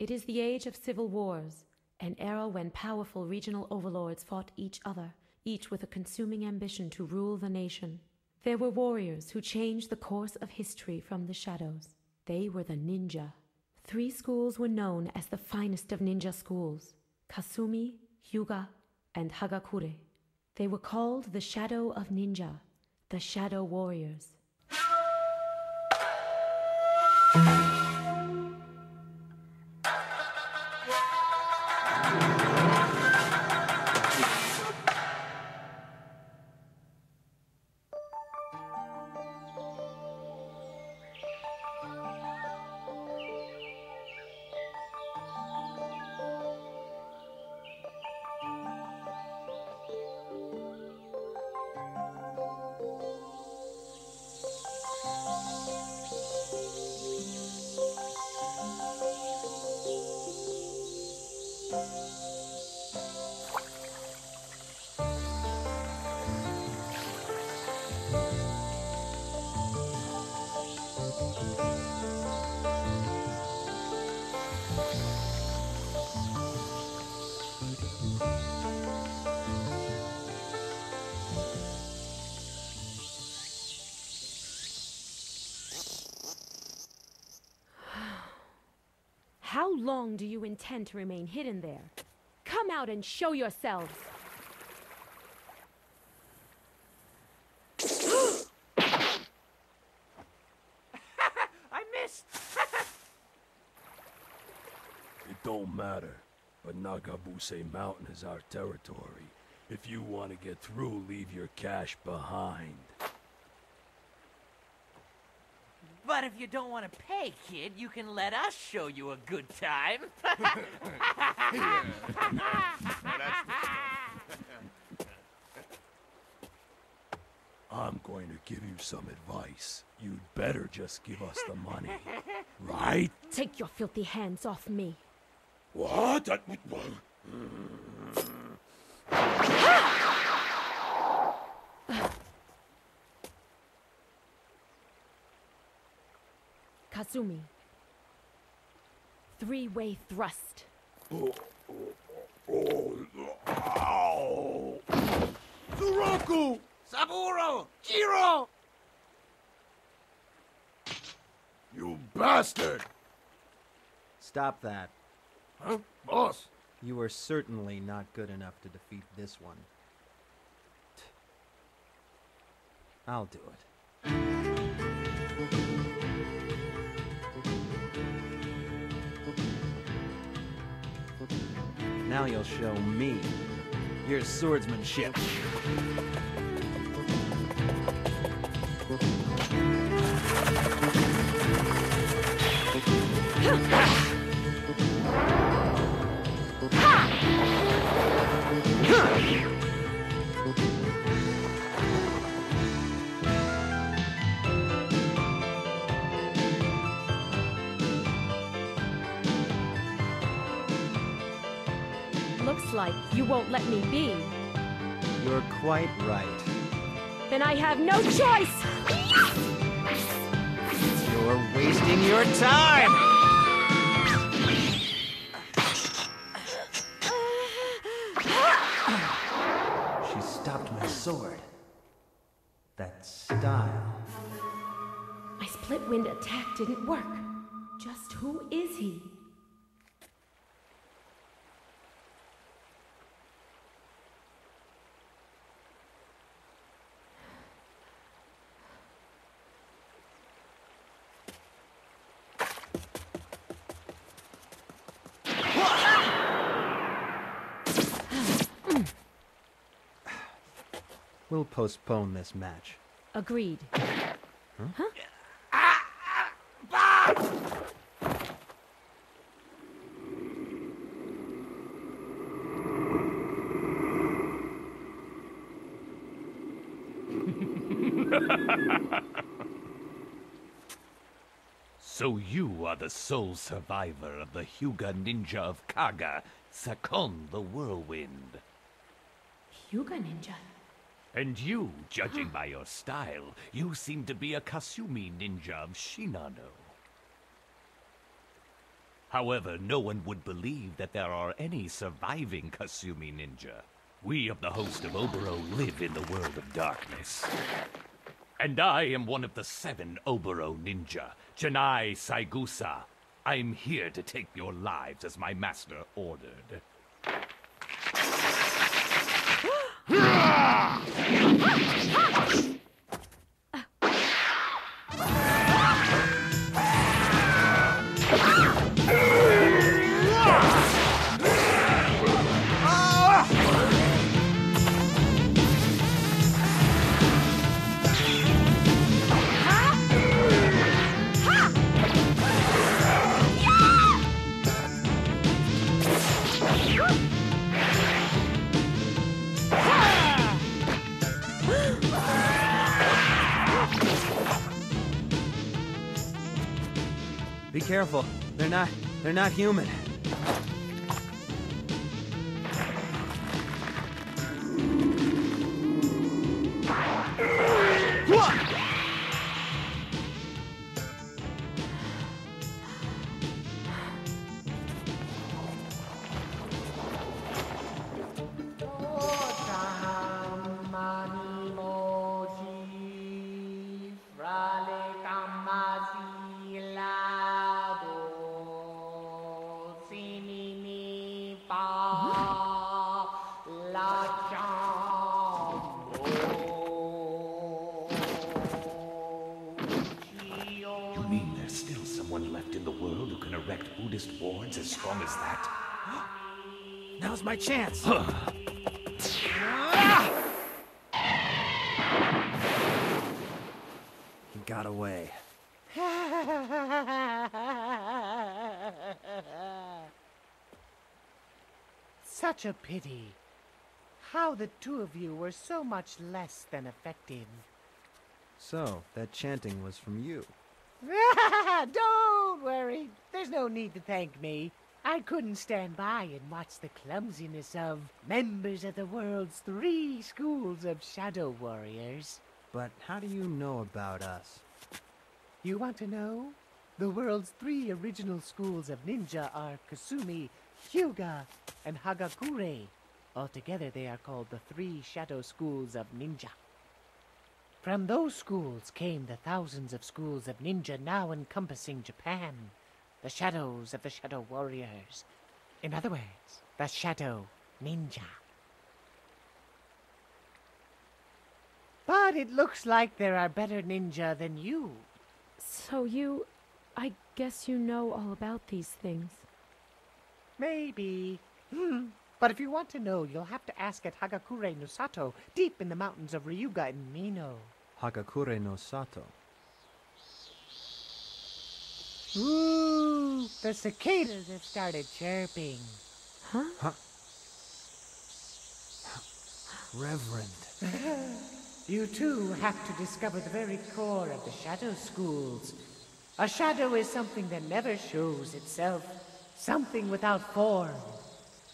It is the age of civil wars, an era when powerful regional overlords fought each other, each with a consuming ambition to rule the nation. There were warriors who changed the course of history from the shadows. They were the ninja. Three schools were known as the finest of ninja schools Kasumi, Hyuga, and Hagakure. They were called the Shadow of Ninja, the Shadow Warriors. You intend to remain hidden there? Come out and show yourselves! I missed! It don't matter, but Nagabuse Mountain is our territory. If you want to get through, leave your cash behind. But if you don't want to pay, kid, you can let us show you a good time. I'm going to give you some advice. You'd better just give us the money. Right? Take your filthy hands off me. What? I- Kasumi. Three way thrust. Ow! Suraku! Saburo! Jiro! You bastard! Stop that. Huh? Boss? You are certainly not good enough to defeat this one. I'll do it. Now you'll show me your swordsmanship. Looks like you won't let me be. You're quite right. Then I have no choice! You're wasting your time! She stopped my sword. That style. My split wind attack didn't work. Just who is he? We'll postpone this match. Agreed. Huh? Ah, ah, so you are the sole survivor of the Hyuga ninja of Kaga, Sakon the Whirlwind. Hyuga ninja. And you, judging by your style, you seem to be a Kasumi ninja of Shinano. However, no one would believe that there are any surviving Kasumi ninja. We of the host of Oboro live in the world of darkness. And I am one of the seven Oboro ninja, Janai Saigusa. I'm here to take your lives as my master ordered. careful. They're not they're not human. Such a pity. How the two of you were so much less than effective. So, that chanting was from you. Don't worry. There's no need to thank me. I couldn't stand by and watch the clumsiness of members of the world's three schools of shadow warriors. But how do you know about us? You want to know? The world's three original schools of ninja are Kasumi, Hyuga, and Hagakure. Altogether, they are called the Three Shadow Schools of Ninja. From those schools came the thousands of schools of ninja now encompassing Japan, the shadows of the Shadow Warriors. In other words, the Shadow Ninja. But it looks like there are better ninja than you. So you. I guess you know all about these things. Maybe. Hmm. But if you want to know, you'll have to ask at Hagakure no Sato, deep in the mountains of Ryuga in Mino. Hagakure no Sato. Ooh, the cicadas have started chirping. Huh? Reverend. You too have to discover the very core of the shadow schools. A shadow is something that never shows itself, something without form,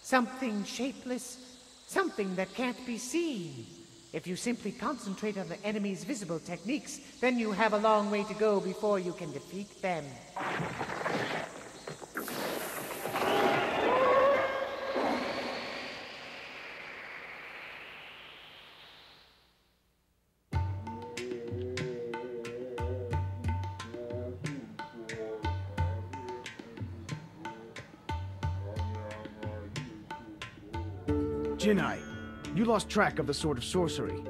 something shapeless, something that can't be seen. If you simply concentrate on the enemy's visible techniques, then you have a long way to go before you can defeat them. Lost track of the Sword of Sorcery.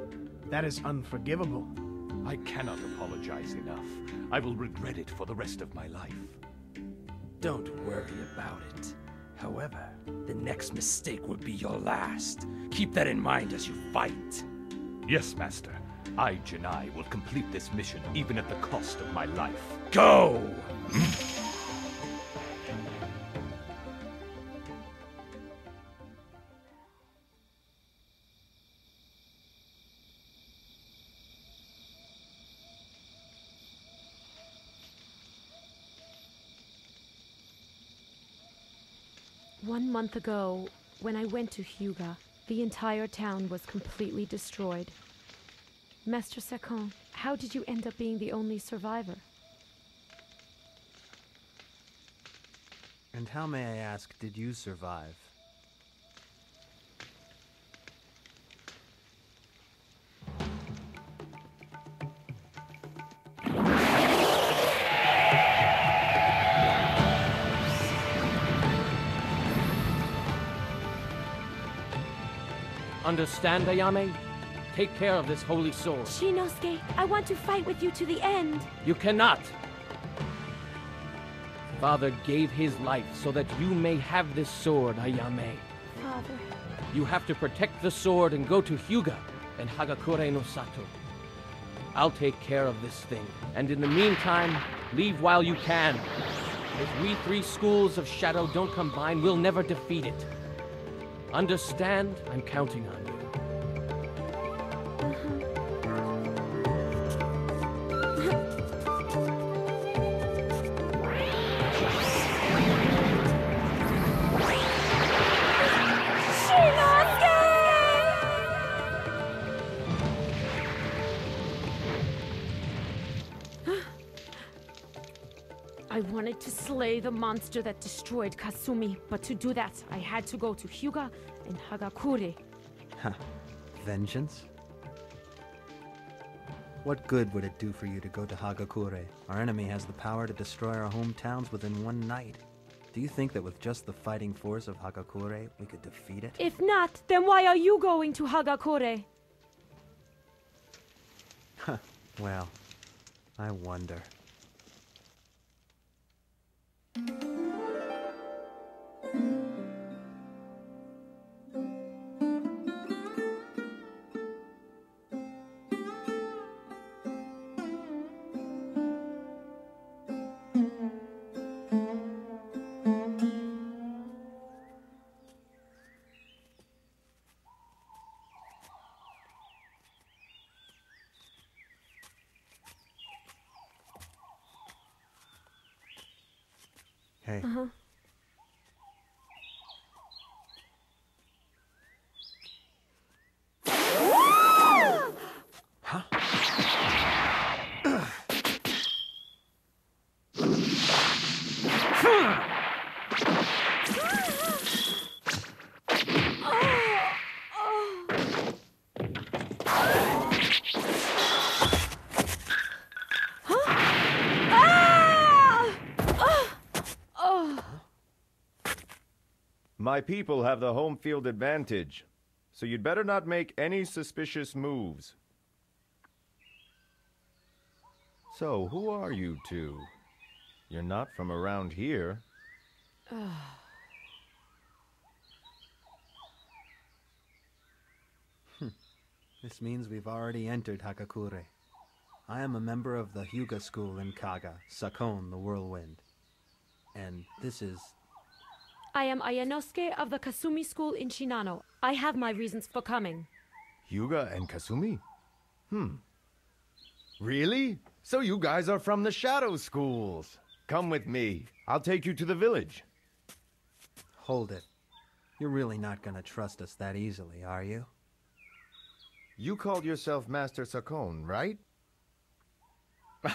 That is unforgivable. I cannot apologize enough. I will regret it for the rest of my life. Don't worry about it. However, the next mistake will be your last. Keep that in mind as you fight. Yes, Master. I, Janai, will complete this mission even at the cost of my life. Go! One month ago, when I went to Hyuga, the entire town was completely destroyed. Master Sakon, how did you end up being the only survivor? And how, may I ask, did you survive? Understand, Ayame? Take care of this holy sword. Shinosuke, I want to fight with you to the end. You cannot! Father gave his life so that you may have this sword, Ayame. Father. You have to protect the sword and go to Hyuga and Hagakure no Sato. I'll take care of this thing, and in the meantime, leave while you can. If we three schools of shadow don't combine, we'll never defeat it. Understand? I'm counting on you. Slay the monster that destroyed Kasumi, but to do that, I had to go to Hyuga and Hagakure. Huh. Vengeance? What good would it do for you to go to Hagakure? Our enemy has the power to destroy our hometowns within one night. Do you think that with just the fighting force of Hagakure, we could defeat it? If not, then why are you going to Hagakure? Well, I wonder. Hey. My people have the home field advantage, so you'd better not make any suspicious moves. So, who are you two? You're not from around here. This means we've already entered Hagakure. I am a member of the Hyuga school in Kaga, Sakon the Whirlwind. And this is. I am Ayanosuke of the Kasumi School in Shinano. I have my reasons for coming. Hyuga and Kasumi? Hmm. Really? So you guys are from the Shadow Schools. Come with me. I'll take you to the village. Hold it. You're really not gonna trust us that easily, are you? You called yourself Master Sakon, right?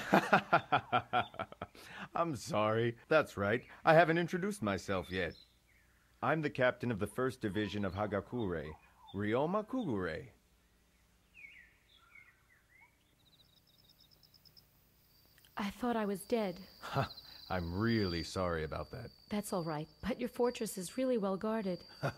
I'm sorry. That's right. I haven't introduced myself yet. I'm the captain of the first division of Hagakure, Ryoma Kugure. I thought I was dead. I'm really sorry about that. That's all right, but your fortress is really well guarded.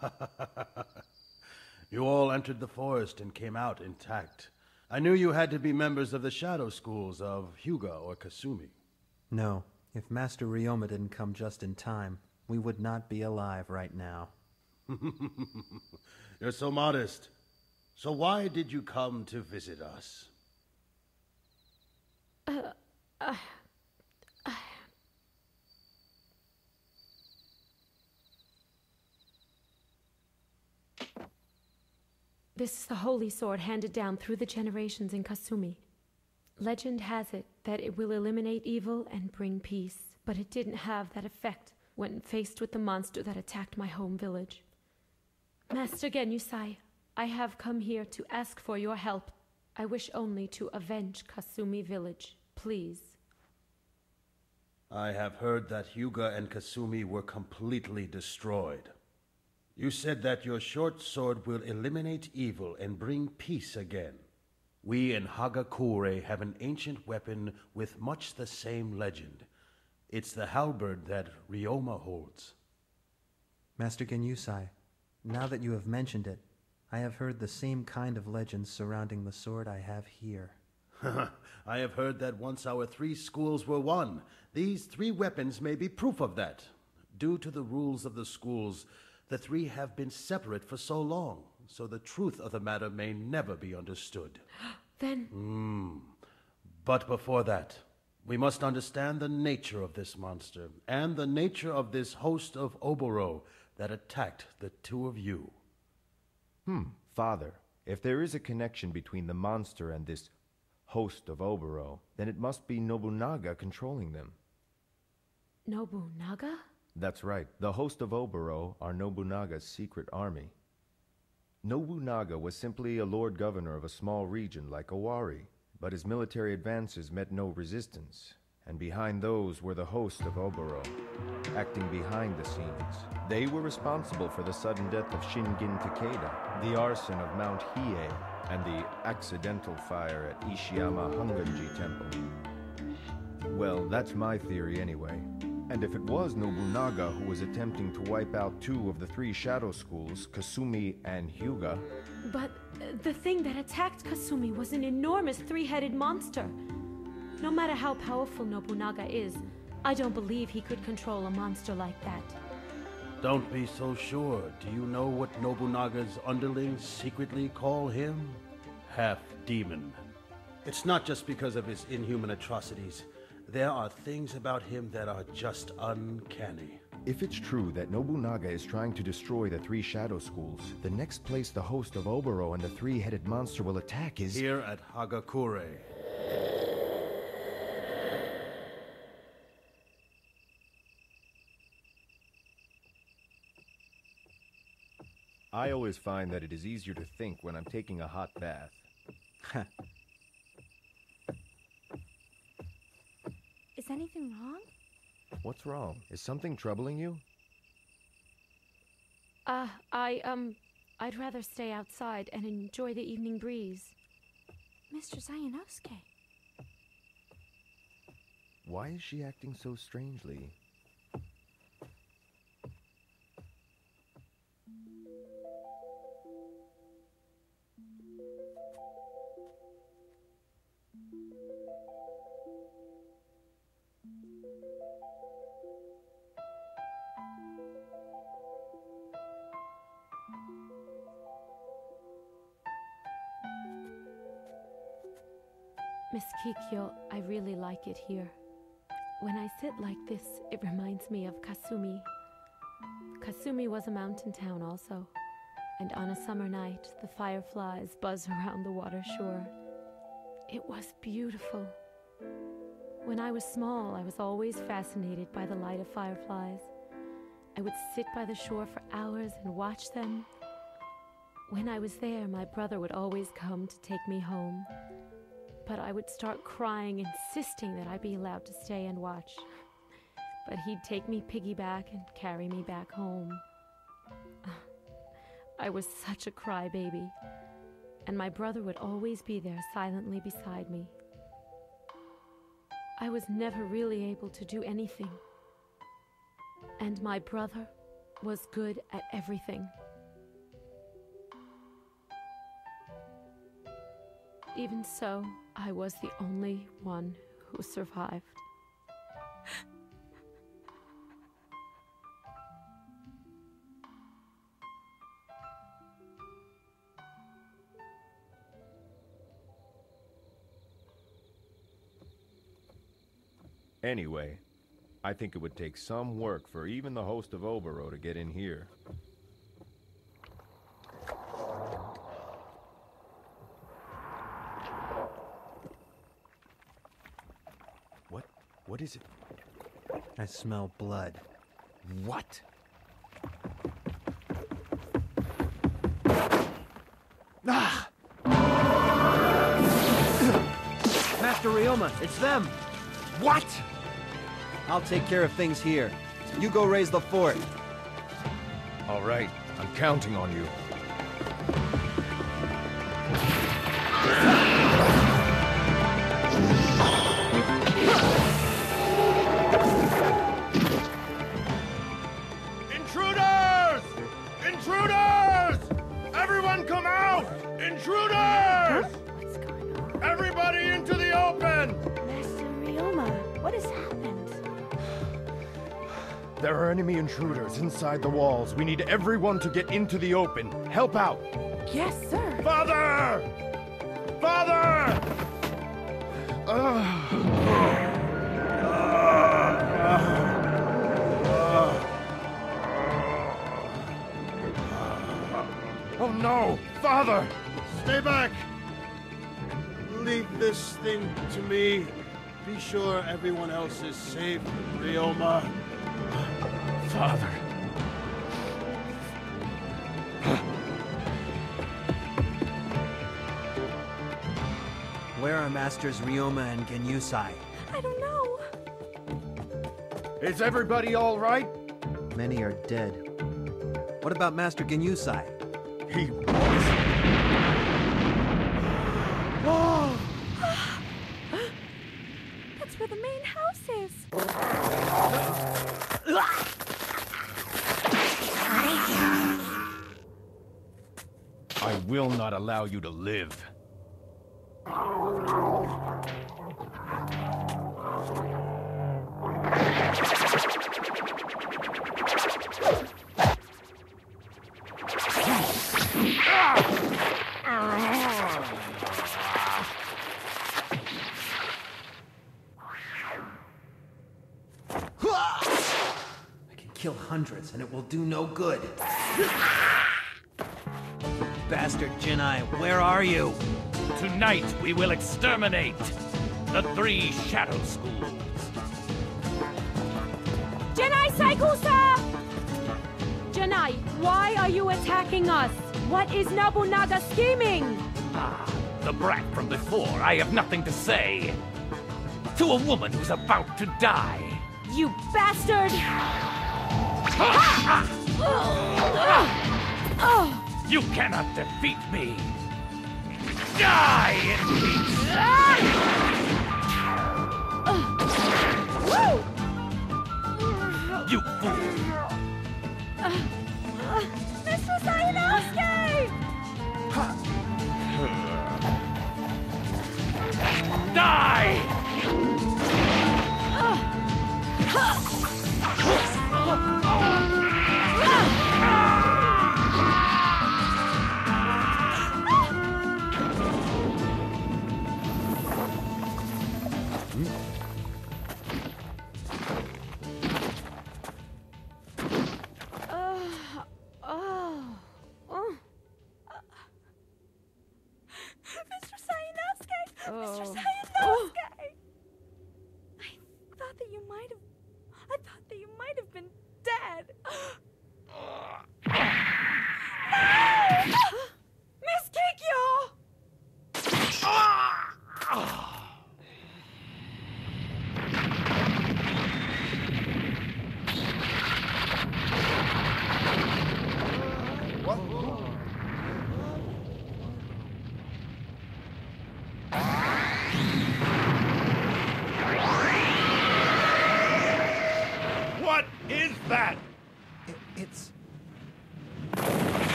You all entered the forest and came out intact. I knew you had to be members of the shadow schools of Hyuga or Kasumi. No. If Master Ryoma didn't come just in time, we would not be alive right now. You're so modest. So why did you come to visit us? Uh, uh, This is the holy sword handed down through the generations in Kasumi. Legend has it that it will eliminate evil and bring peace, but it didn't have that effect when faced with the monster that attacked my home village. Master Genyusai, I have come here to ask for your help. I wish only to avenge Kasumi village, please. I have heard that Hyuga and Kasumi were completely destroyed. You said that your short sword will eliminate evil and bring peace again. We in Hagakure have an ancient weapon with much the same legend. It's the halberd that Ryoma holds. Master Genyusai, now that you have mentioned it, I have heard the same kind of legends surrounding the sword I have here. I have heard that once our three schools were one. These three weapons may be proof of that. Due to the rules of the schools, the three have been separate for so long, so the truth of the matter may never be understood. Then. Hmm. But before that, we must understand the nature of this monster and the nature of this host of Oboro that attacked the two of you. Hmm, Father, if there is a connection between the monster and this host of Oboro, then it must be Nobunaga controlling them. Nobunaga? That's right. The host of Oboro are Nobunaga's secret army. Nobunaga was simply a lord governor of a small region like Owari, but his military advances met no resistance, and behind those were the host of Oboro, acting behind the scenes. They were responsible for the sudden death of Shingen Takeda, the arson of Mount Hiei, and the accidental fire at Ishiyama Honganji Temple. Well, that's my theory anyway. And if it was Nobunaga who was attempting to wipe out two of the three shadow schools, Kasumi and Hyuga... But uh, the thing that attacked Kasumi was an enormous three-headed monster. No matter how powerful Nobunaga is, I don't believe he could control a monster like that. Don't be so sure. Do you know what Nobunaga's underlings secretly call him? Half demon. It's not just because of his inhuman atrocities. There are things about him that are just uncanny. If it's true that Nobunaga is trying to destroy the three shadow schools, the next place the host of Oboro and the three-headed monster will attack is... Here at Hagakure. I always find that it is easier to think when I'm taking a hot bath. Is anything wrong? What's wrong? Is something troubling you? Uh, I, um, I'd rather stay outside and enjoy the evening breeze. Mr. Ayanosuke. Why is she acting so strangely? Kikyo, I really like it here. When I sit like this, it reminds me of Kasumi. Kasumi was a mountain town also, and on a summer night, the fireflies buzz around the water shore. It was beautiful. When I was small, I was always fascinated by the light of fireflies. I would sit by the shore for hours and watch them. When I was there, my brother would always come to take me home but I would start crying, insisting that I be allowed to stay and watch. But he'd take me piggyback and carry me back home. I was such a crybaby, and my brother would always be there silently beside me. I was never really able to do anything, and my brother was good at everything. Even so, I was the only one who survived. Anyway, I think it would take some work for even the host of Oboro to get in here. What? Is it? I smell blood. What? Ah! Master Ryoma, it's them! What? I'll take care of things here. You go raise the fort. All right, I'm counting on you. Intruders! What's going on? Everybody into the open! Master Ryoma, what has happened? There are enemy intruders inside the walls. We need everyone to get into the open. Help out! Yes, sir. Father! Father! Oh no! Father! Stay back! Leave this thing to me. Be sure everyone else is safe, Ryoma. Father! Where are Masters Ryoma and Genyusai? I don't know. Is everybody all right? Many are dead. What about Master Genyusai? He That's where the main house is. I will not allow you to live. Do no good. Bastard Jinai, where are you? Tonight we will exterminate the three Shadow Schools. Janai Saikusa! Janai, why are you attacking us? What is Nobunaga scheming? Ah, the brat from before. I have nothing to say. To a woman who's about to die. You bastard! You cannot defeat me. Die in peace. You fool. Mr. Sayanosuke! Die! Oh,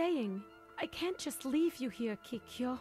saying? I can't just leave you here, Kikyo.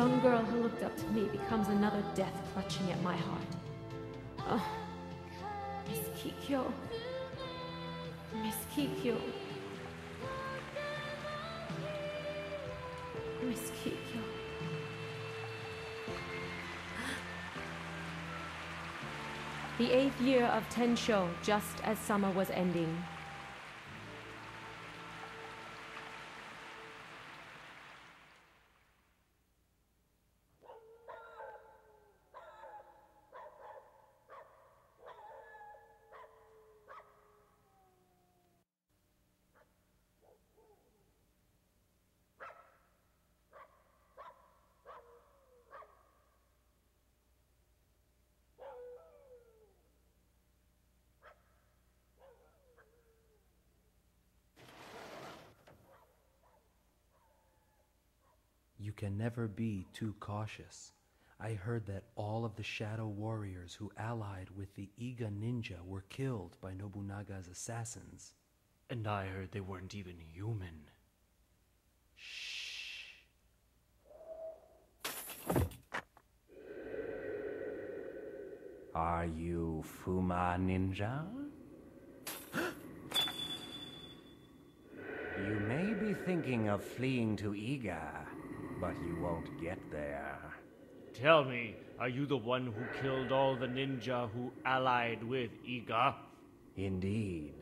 Young girl who looked up to me becomes another death clutching at my heart. Oh, Miss Kikyo. Miss Kikyo. Miss Kikyo. The eighth year of Tensho, just as summer was ending. Can never be too cautious. I heard that all of the Shadow Warriors who allied with the Iga ninja were killed by Nobunaga's assassins. And I heard they weren't even human. Shh. Are you Fuma Ninja? you may be thinking of fleeing to Iga, but you won't get there. Tell me, are you the one who killed all the ninja who allied with Iga? Indeed.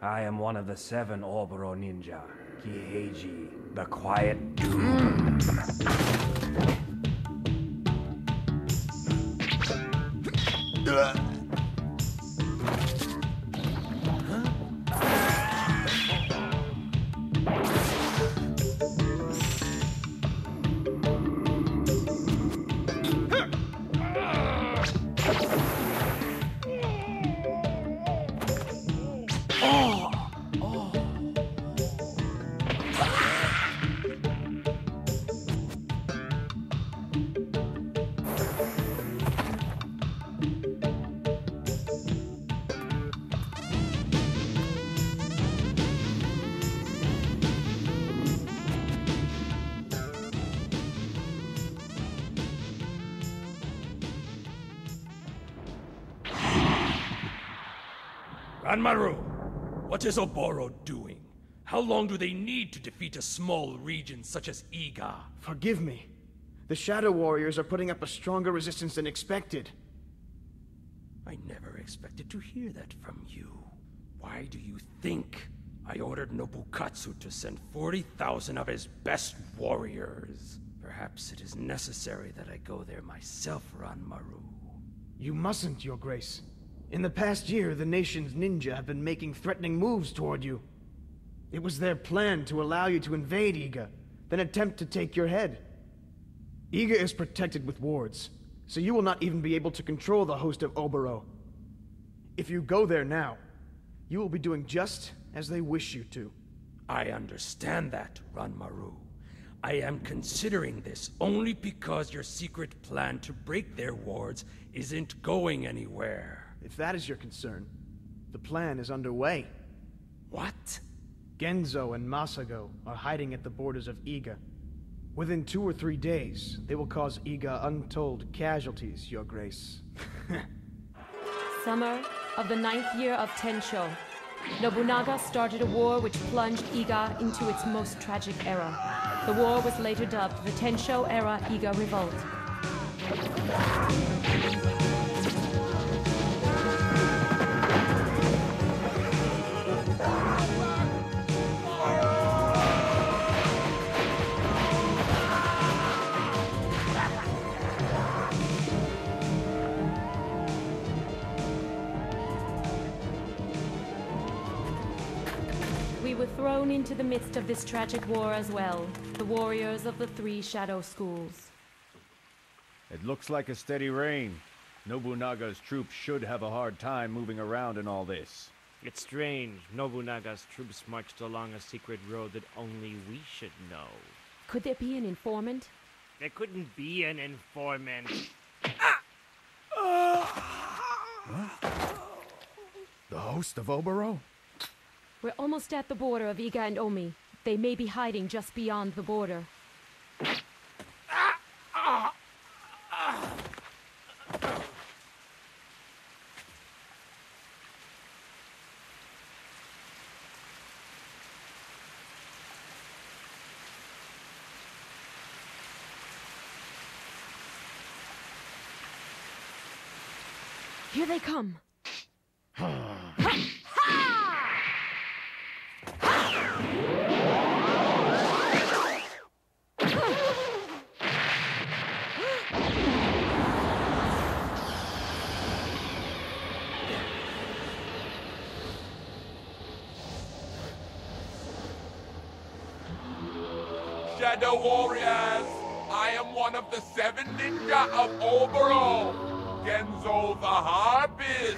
I am one of the seven Oboro ninja, Kiheiji, the Quiet Doom. Ranmaru, what is Oboro doing? How long do they need to defeat a small region such as Iga? Forgive me. The Shadow Warriors are putting up a stronger resistance than expected. I never expected to hear that from you. Why do you think I ordered Nobukatsu to send 40,000 of his best warriors? Perhaps it is necessary that I go there myself, Ranmaru. You mustn't, Your Grace. In the past year, the nation's ninja have been making threatening moves toward you. It was their plan to allow you to invade Iga, then attempt to take your head. Iga is protected with wards, so you will not even be able to control the host of Oboro. If you go there now, you will be doing just as they wish you to. I understand that, Ranmaru. I am considering this only because your secret plan to break their wards isn't going anywhere. If that is your concern, the plan is underway. What? Genzo and Masago are hiding at the borders of Iga. Within two or three days, they will cause Iga untold casualties, Your Grace. Summer of the ninth year of Tensho, Nobunaga started a war which plunged Iga into its most tragic era. The war was later dubbed the Tensho Era Iga Revolt. Thrown into the midst of this tragic war as well, the warriors of the three shadow schools. It looks like a steady rain. Nobunaga's troops should have a hard time moving around in all this. It's strange. Nobunaga's troops marched along a secret road that only we should know. Could there be an informant? There couldn't be an informant. The host of Oboro? We're almost at the border of Iga and Omi. They may be hiding just beyond the border. Here they come. Shadow Warriors, I am one of the seven ninja of Oboro, Genzo the Harpist.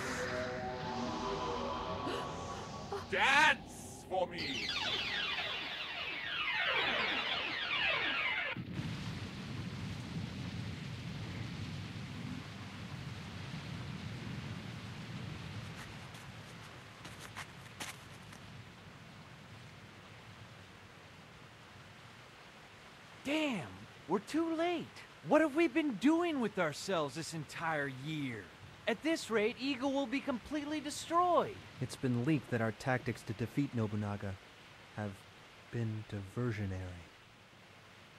Dance for me. Damn, we're too late. What have we been doing with ourselves this entire year? At this rate, Iga will be completely destroyed. It's been leaked that our tactics to defeat Nobunaga have been diversionary.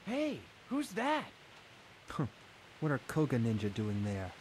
Hey, who's that? Huh. What are Koga Ninja doing there?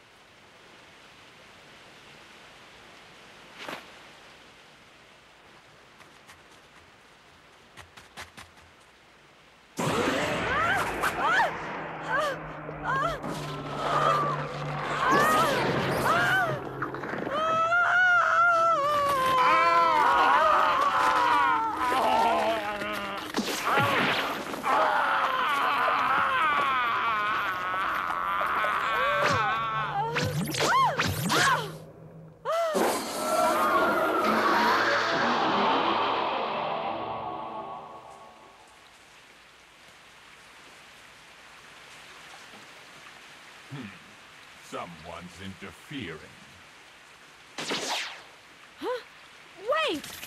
Interfering. Huh? Wait!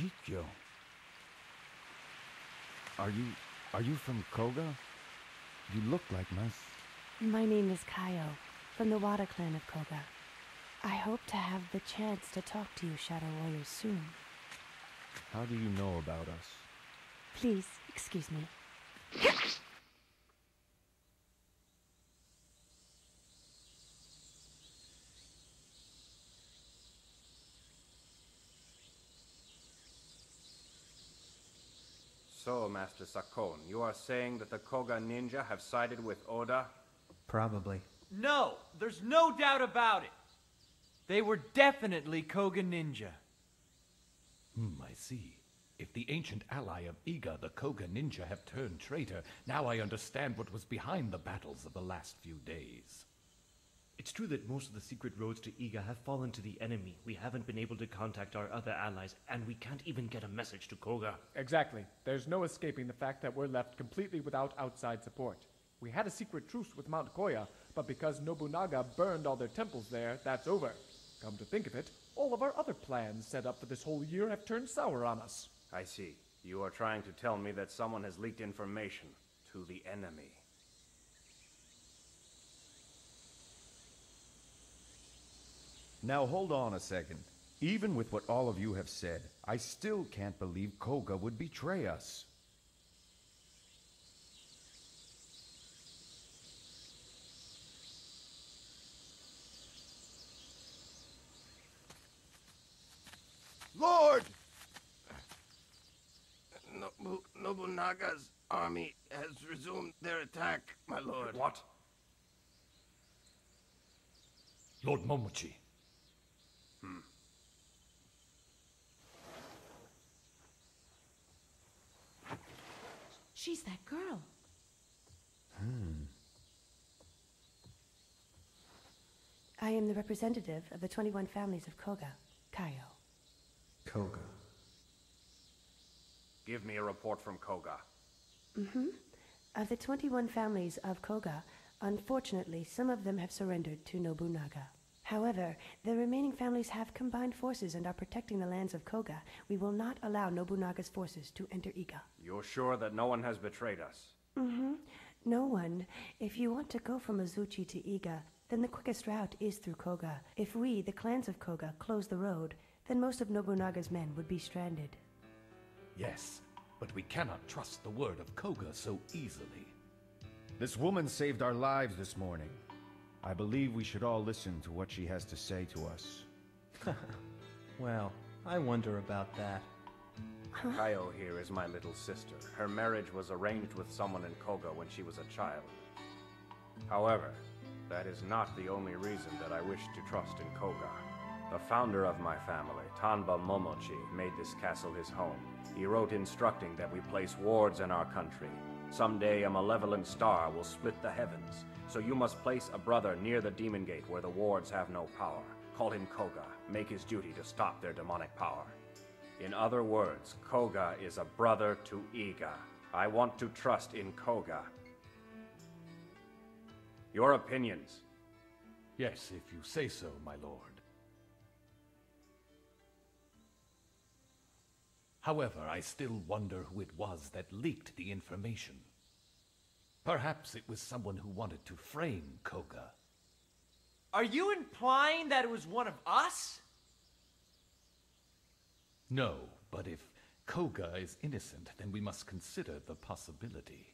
Kikyo. Are you... are you from Koga? You look like my... s- My name is Kaio, from the Wada clan of Koga. I hope to have the chance to talk to you, Shadow Warriors, soon. How do you know about us? Please, excuse me. So, Master Sakon, you are saying that the Koga ninja have sided with Oda? Probably. No, there's no doubt about it. They were definitely Koga Ninja. Hmm, I see. If the ancient ally of Iga, the Koga ninja, have turned traitor, now I understand what was behind the battles of the last few days. It's true that most of the secret roads to Iga have fallen to the enemy. We haven't been able to contact our other allies, and we can't even get a message to Koga. Exactly. There's no escaping the fact that we're left completely without outside support. We had a secret truce with Mount Koya, but because Nobunaga burned all their temples there, that's over. Come to think of it, all of our other plans set up for this whole year have turned sour on us. I see. You are trying to tell me that someone has leaked information to the enemy. Now hold on a second. Even with what all of you have said, I still can't believe Koga would betray us. Lord! Nobu Nobunaga's army has resumed their attack, my lord. What? Lord Momochi. She's that girl. Hmm. I am the representative of the 21 families of Koga, Kaio. Koga. Give me a report from Koga. Mm-hmm. Of the 21 families of Koga, unfortunately, some of them have surrendered to Nobunaga. However, the remaining families have combined forces and are protecting the lands of Koga. We will not allow Nobunaga's forces to enter Iga. You're sure that no one has betrayed us? Mm-hmm. No one. If you want to go from Azuchi to Iga, then the quickest route is through Koga. If we, the clans of Koga, close the road, then most of Nobunaga's men would be stranded. Yes, but we cannot trust the word of Koga so easily. This woman saved our lives this morning. I believe we should all listen to what she has to say to us. well, I wonder about that. Kaio here is my little sister. Her marriage was arranged with someone in Koga when she was a child. However, that is not the only reason that I wish to trust in Koga. The founder of my family, Tanba Momochi, made this castle his home. He wrote instructing that we place wards in our country. Someday a malevolent star will split the heavens, so you must place a brother near the demon gate where the wards have no power. Call him Koga. Make his duty to stop their demonic power. In other words, Koga is a brother to Iga. I want to trust in Koga. Your opinions? Yes, if you say so, my lord. However, I still wonder who it was that leaked the information. Perhaps it was someone who wanted to frame Koga. Are you implying that it was one of us? No, but if Koga is innocent, then we must consider the possibility.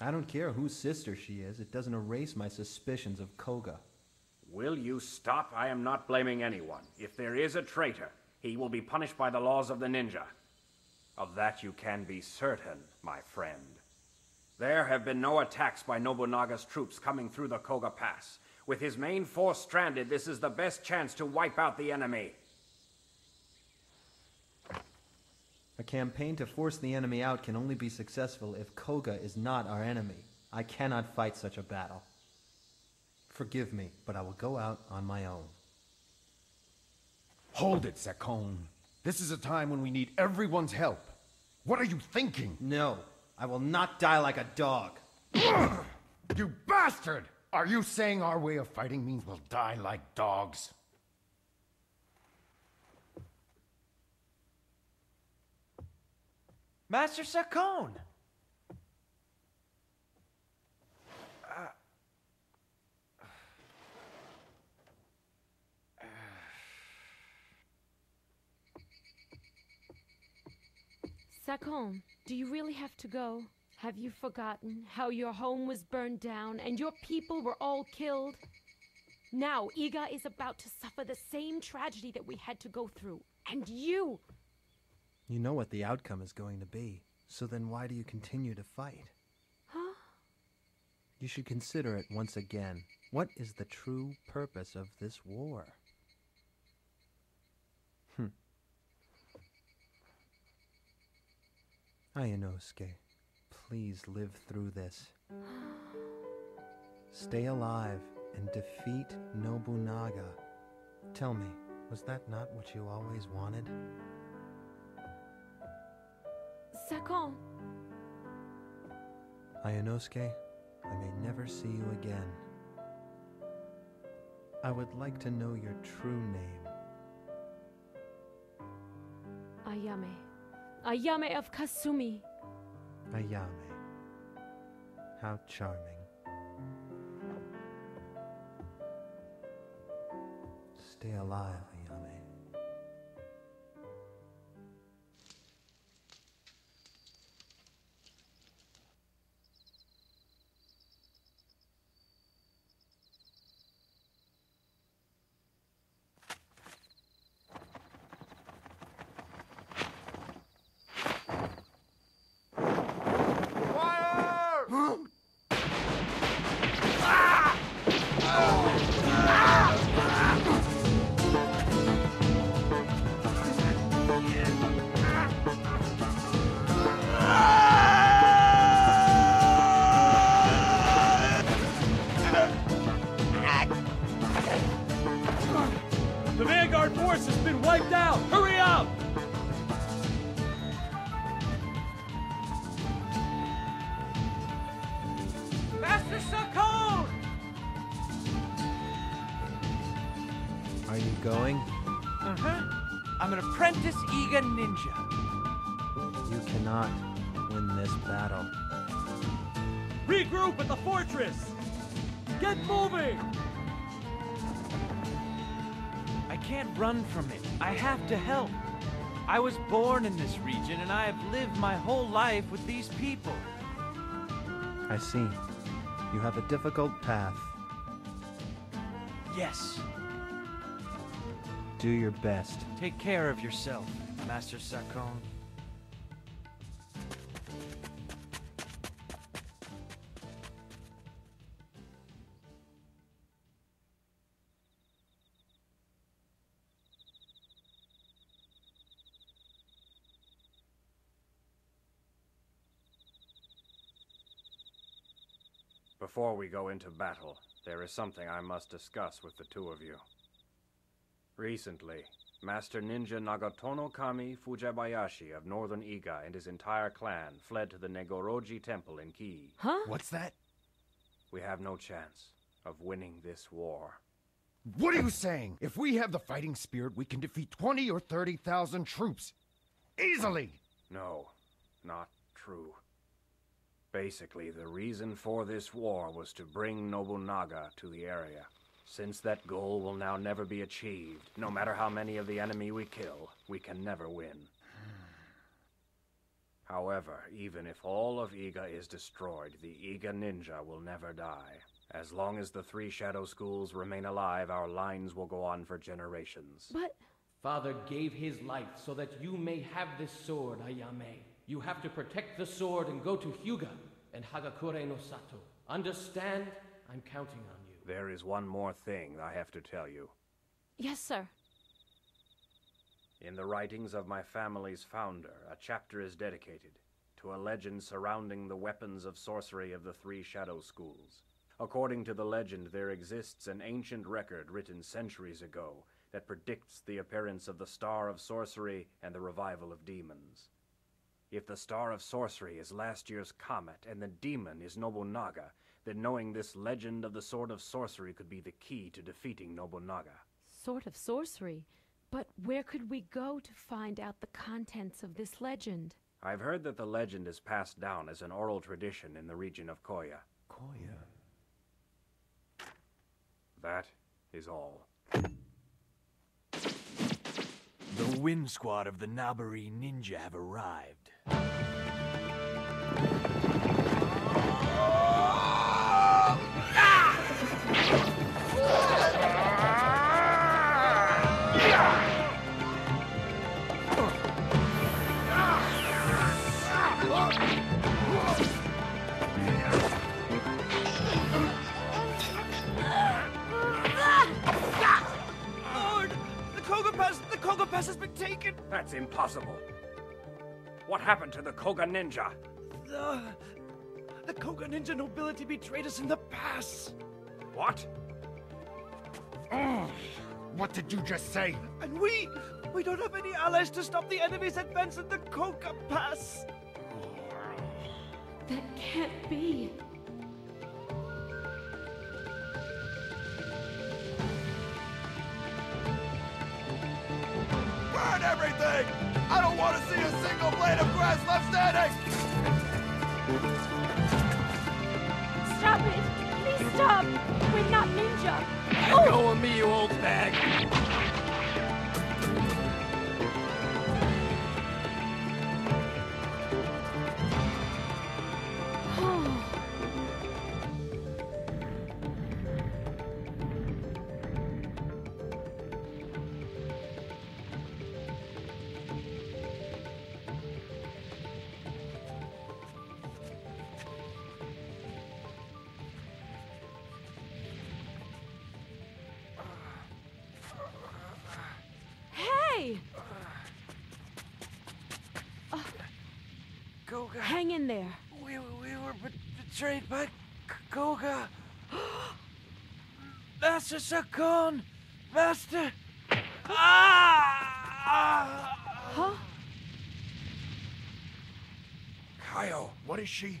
I don't care whose sister she is, it doesn't erase my suspicions of Koga. Will you stop? I am not blaming anyone. If there is a traitor, he will be punished by the laws of the ninja. Of that you can be certain, my friend. There have been no attacks by Nobunaga's troops coming through the Koga Pass. With his main force stranded, this is the best chance to wipe out the enemy. A campaign to force the enemy out can only be successful if Koga is not our enemy. I cannot fight such a battle. Forgive me, but I will go out on my own. Hold it, Sakon. This is a time when we need everyone's help. What are you thinking? No, I will not die like a dog. you bastard! Are you saying our way of fighting means we'll die like dogs? Master Sakon! Sakon, do you really have to go? Have you forgotten how your home was burned down and your people were all killed? Now, Iga is about to suffer the same tragedy that we had to go through. And you! You know what the outcome is going to be, so then why do you continue to fight? Huh? You should consider it once again. What is the true purpose of this war? Ayanosuke, please live through this. Stay alive and defeat Nobunaga. Tell me, was that not what you always wanted? Sakon! Ayanosuke, I may never see you again. I would like to know your true name. Ayame. Ayame of Kasumi. Ayame. How charming. Stay alive, I'm an apprentice Iga ninja. You cannot win this battle. Regroup at the fortress! Get moving! I can't run from it. I have to help. I was born in this region and I have lived my whole life with these people. I see. You have a difficult path. Yes. Do your best. Take care of yourself, Master Sakon. Before we go into battle, there is something I must discuss with the two of you. Recently, Master Ninja Nagatono Kami Fujibayashi of Northern Iga and his entire clan fled to the Negoroji Temple in Ki. Huh? What's that? We have no chance of winning this war. What are you saying? If we have the fighting spirit, we can defeat 20 or 30,000 troops. Easily! No, not true. Basically, the reason for this war was to bring Nobunaga to the area. Since that goal will now never be achieved, no matter how many of the enemy we kill, we can never win. However, even if all of Iga is destroyed, the Iga ninja will never die. As long as the three Shadow Schools remain alive, our lines will go on for generations. But. Father gave his life so that you may have this sword, Ayame. You have to protect the sword and go to Hyuga and Hagakure no Sato. Understand? I'm counting on you. There is one more thing I have to tell you. Yes, sir. In the writings of my family's founder, a chapter is dedicated to a legend surrounding the weapons of sorcery of the three Shadow Schools. According to the legend, there exists an ancient record written centuries ago that predicts the appearance of the Star of Sorcery and the revival of demons. If the Star of Sorcery is last year's comet and the demon is Nobunaga, then knowing this legend of the Sword of Sorcery could be the key to defeating Nobunaga. Sort of sorcery. But where could we go to find out the contents of this legend? I've heard that the legend is passed down as an oral tradition in the region of Koya. Koya? That is all. The wind squad of the Nabari ninja have arrived. Koga Pass! The Koga Pass has been taken! That's impossible. What happened to the Koga Ninja? The, the Koga Ninja nobility betrayed us in the pass! What? What did you just say? And we... we don't have any allies to stop the enemy's advance in the Koga Pass! That can't be. Burn everything! I don't want to see a single blade of grass left standing! Stop it! Please stop! We're not ninja! Let oh. go of me, you old bag! Master Sakon! Master! Ah! Huh? Kaio, what is she?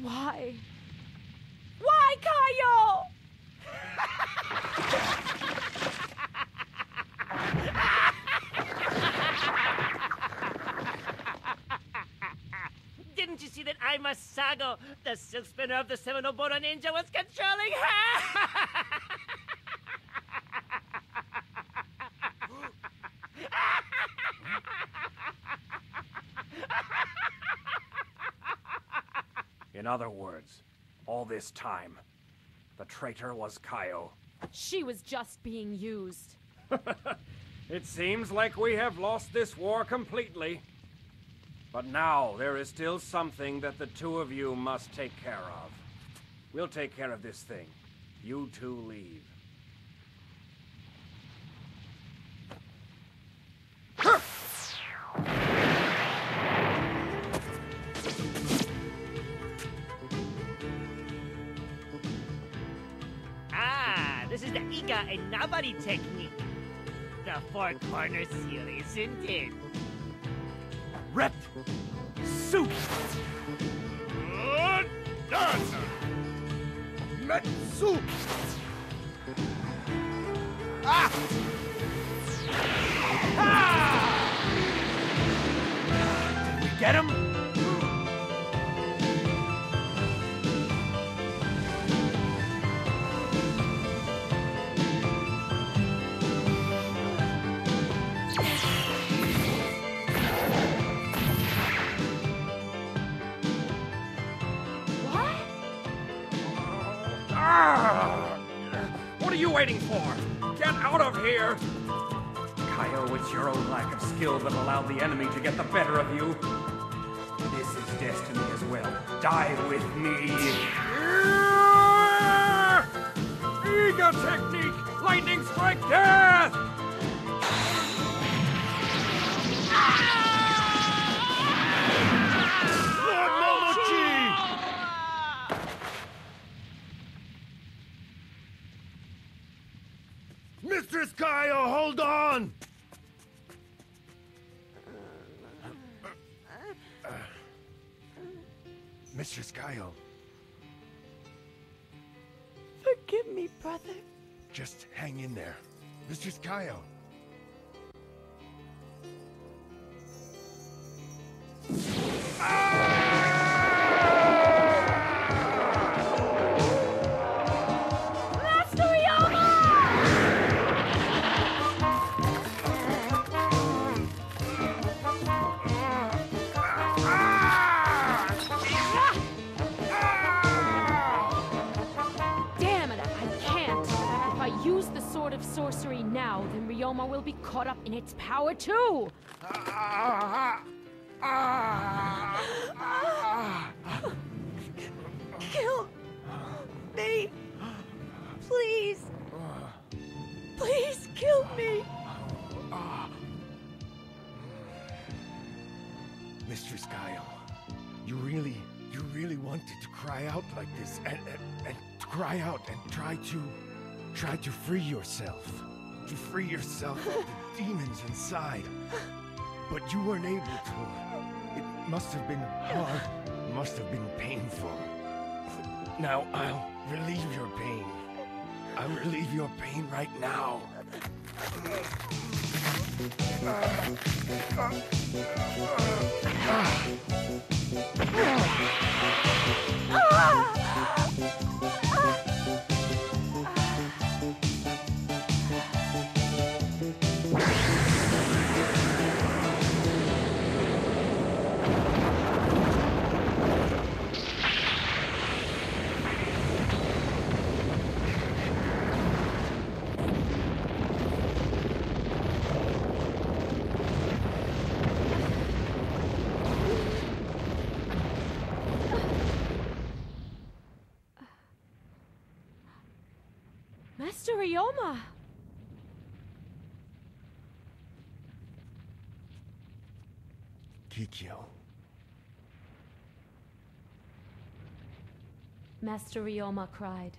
Why? Why, Kaio? Didn't you see that I Masago, the silk spinner of the Seminobora Ninja, was controlling her? In other words, all this time, the traitor was Kaio. She was just being used. It seems like we have lost this war completely. But now there is still something that the two of you must take care of. We'll take care of this thing. You two leave. ah, this is the Iga and Nabari technique. The four corner seal, isn't it? Soup! Dancer! Metsu! Ah! Did we get him? Waiting for? Get out of here! Kaio, it's your own lack of skill that allowed the enemy to get the better of you. This is destiny as well. Die with me! There. Mistress Kaio. Now, then Ryoma will be caught up in its power too! Kill me! Please! Please kill me! Mistress Kaio, you really, you really wanted to cry out like this and, and, and to cry out and try to, try to free yourself, to free yourself of the demons inside. But you weren't able to. It must have been hard, must have been painful. Now I'll relieve your pain. I'll relieve your pain right now. Master Ryoma! Kikyo. Master Ryoma cried.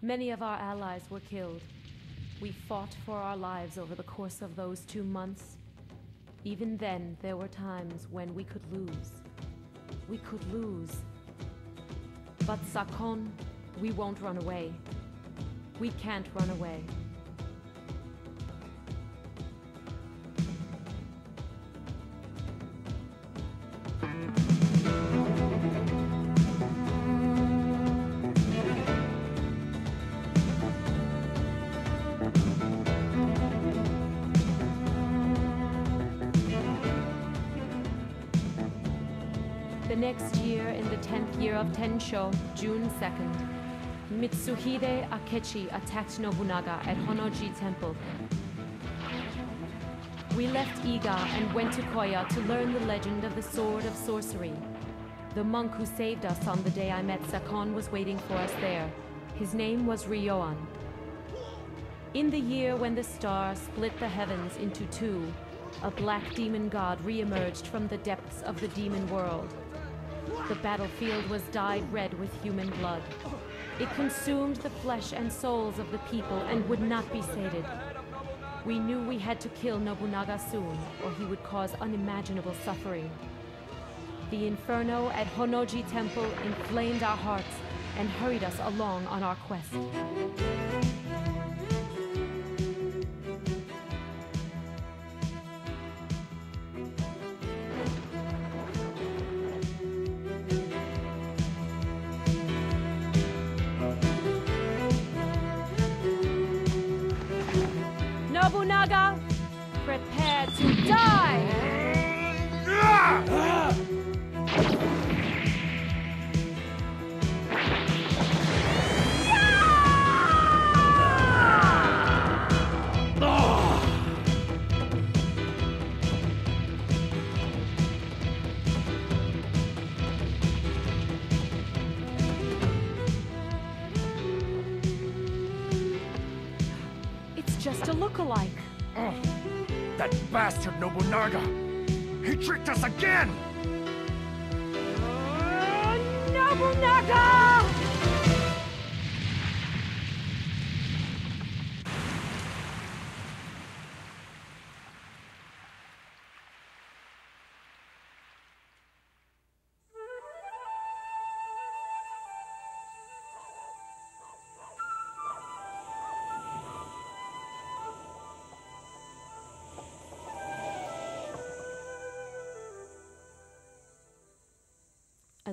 Many of our allies were killed. We fought for our lives over the course of those two months. Even then, there were times when we could lose. We could lose. But Sakon, we won't run away. We can't run away. The next year, in the 10th year of Tensho, June 2nd, Mitsuhide Akechi attacked Nobunaga at Honnoji Temple. We left Iga and went to Koya to learn the legend of the Sword of Sorcery. The monk who saved us on the day I met Sakon was waiting for us there. His name was Ryoan. In the year when the star split the heavens into two, a black demon god re-emerged from the depths of the demon world. The battlefield was dyed red with human blood. It consumed the flesh and souls of the people and would not be sated. We knew we had to kill Nobunaga soon, or he would cause unimaginable suffering. The inferno at Honnoji Temple inflamed our hearts and hurried us along on our quest.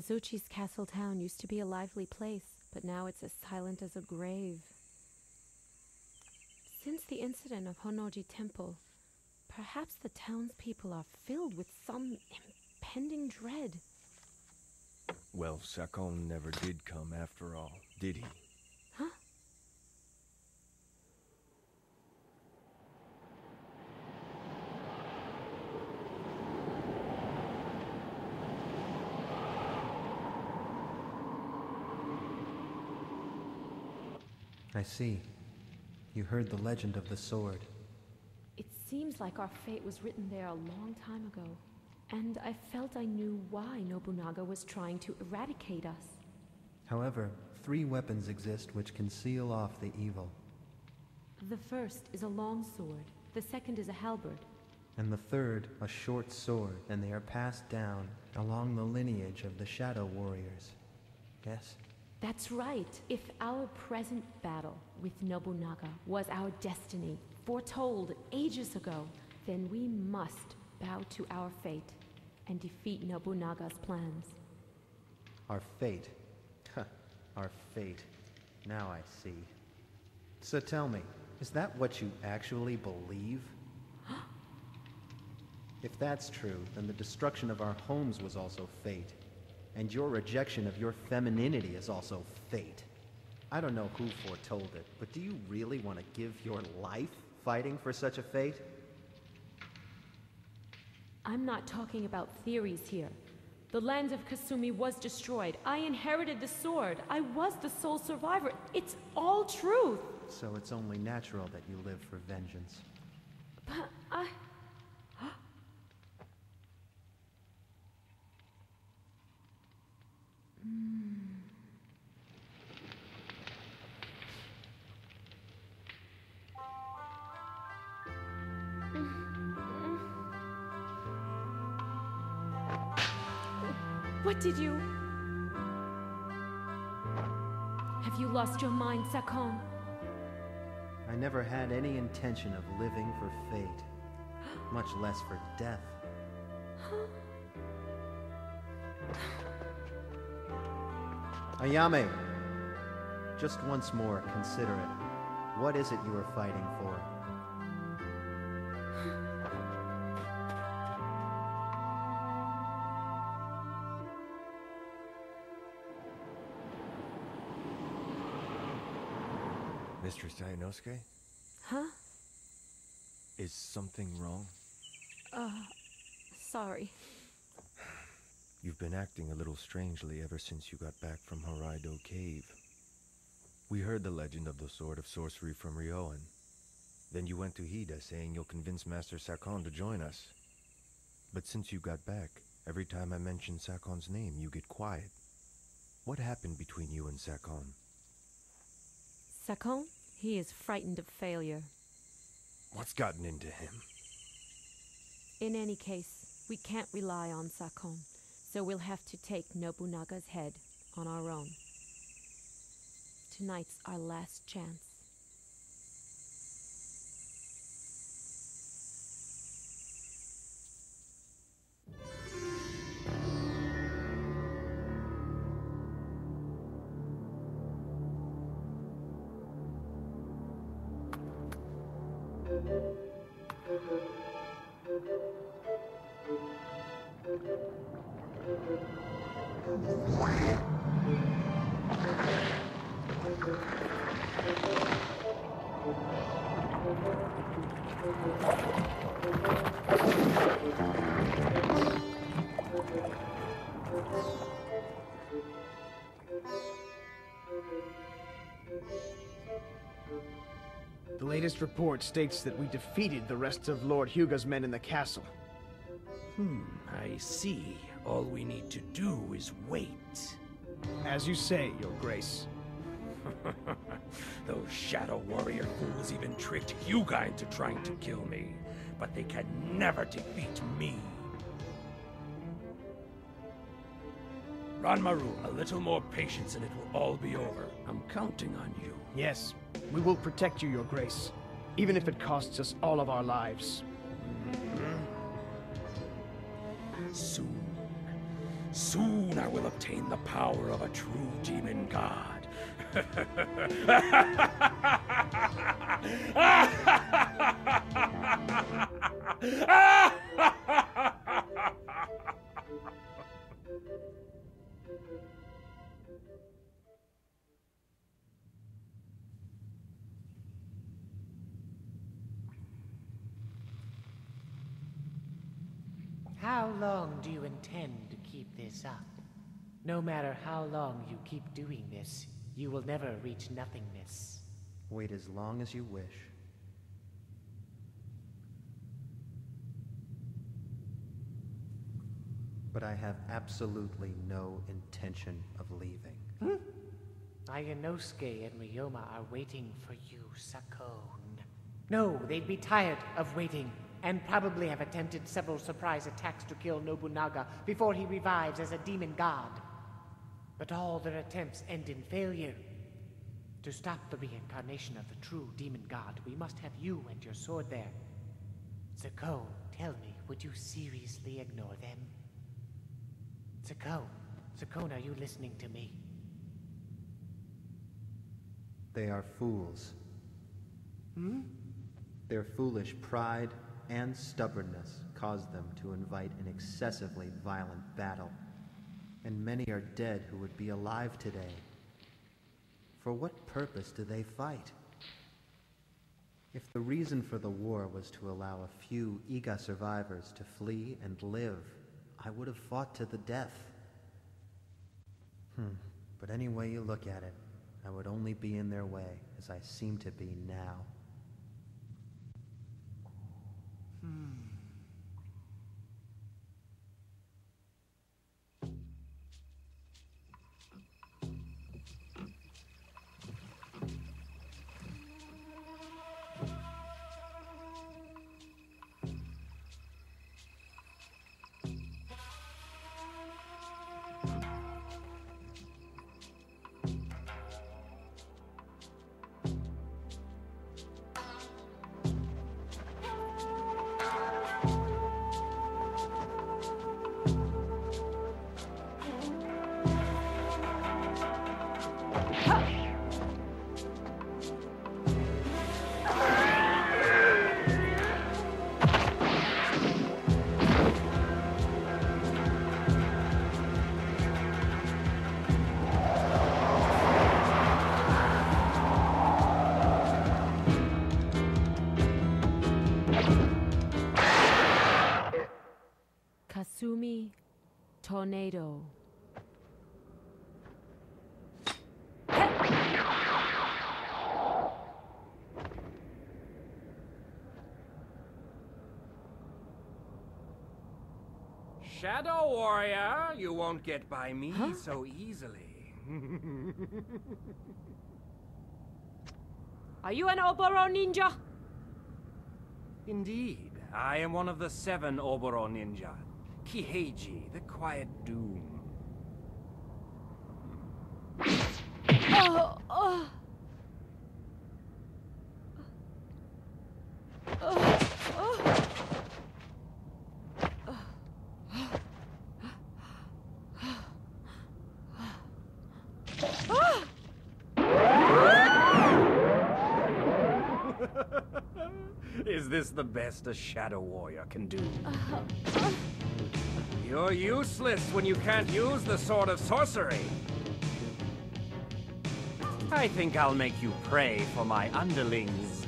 Azuchi's castle town used to be a lively place, but now it's as silent as a grave. Since the incident of Honnoji Temple, perhaps the townspeople are filled with some impending dread. Well, Sakon never did come after all, did he? Huh? I see. You heard the legend of the sword. It seems like our fate was written there a long time ago. And I felt I knew why Nobunaga was trying to eradicate us. However, three weapons exist which can seal off the evil. The first is a long sword, the second is a halberd, and the third a short sword, and they are passed down along the lineage of the Shadow Warriors. Yes? That's right. If our present battle with Nobunaga was our destiny, foretold ages ago, then we must bow to our fate and defeat Nobunaga's plans. Our fate? Huh. our fate. Now I see. So tell me, is that what you actually believe? if that's true, then the destruction of our homes was also fate. And your rejection of your femininity is also fate. I don't know who foretold it, but do you really want to give your life fighting for such a fate? I'm not talking about theories here. The land of Kasumi was destroyed. I inherited the sword. I was the sole survivor. It's all truth. So it's only natural that you live for vengeance. But I... What did you... Have you lost your mind, Sakon? I never had any intention of living for fate, much less for death. Ayame, just once more, consider it. What is it you are fighting for? Mistress Ayanosuke? Huh? Is something wrong? Uh, sorry. You've been acting a little strangely ever since you got back from Horaido Cave. We heard the legend of the Sword of Sorcery from Ryoan. Then you went to Hida saying you'll convince Master Sakon to join us. But since you got back, every time I mention Sakon's name, you get quiet. What happened between you and Sakon? Sakon? He is frightened of failure. What's gotten into him? In any case, we can't rely on Sakon, so we'll have to take Nobunaga's head on our own. Tonight's our last chance. Latest report states that we defeated the rest of Lord Hyuga's men in the castle. Hmm, I see. All we need to do is wait. As you say, Your Grace. Those Shadow Warrior fools even tricked Hyuga into trying to kill me. But they can never defeat me. Ranmaru, a little more patience and it will all be over. I'm counting on you. Yes, we will protect you, Your Grace, even if it costs us all of our lives. Soon, soon I will obtain the power of a true demon god. How long do you intend to keep this up? No matter how long you keep doing this, you will never reach nothingness. Wait as long as you wish. But I have absolutely no intention of leaving. Hmm? Ayanosuke and Ryoma are waiting for you, Sakon. No, they'd be tired of waiting, and probably have attempted several surprise attacks to kill Nobunaga before he revives as a demon god. But all their attempts end in failure. To stop the reincarnation of the true demon god, we must have you and your sword there. Sakon, tell me, would you seriously ignore them? Sakon, Sakon, are you listening to me? They are fools. Hmm? Their foolish pride and stubbornness caused them to invite an excessively violent battle. And many are dead who would be alive today. For what purpose do they fight? If the reason for the war was to allow a few Iga survivors to flee and live, I would have fought to the death. Hmm. But any way you look at it, I would only be in their way, as I seem to be now. Hmm. Shadow Warrior, you won't get by me so easily. Are you an Oboro ninja? Indeed, I am one of the seven Oboro ninja. Kiheiji, the Quiet Doom. Oh. Oh, this the best a Shadow Warrior can do? Uh-huh. You're useless when you can't use the Sword of Sorcery. I think I'll make you pray for my underlings.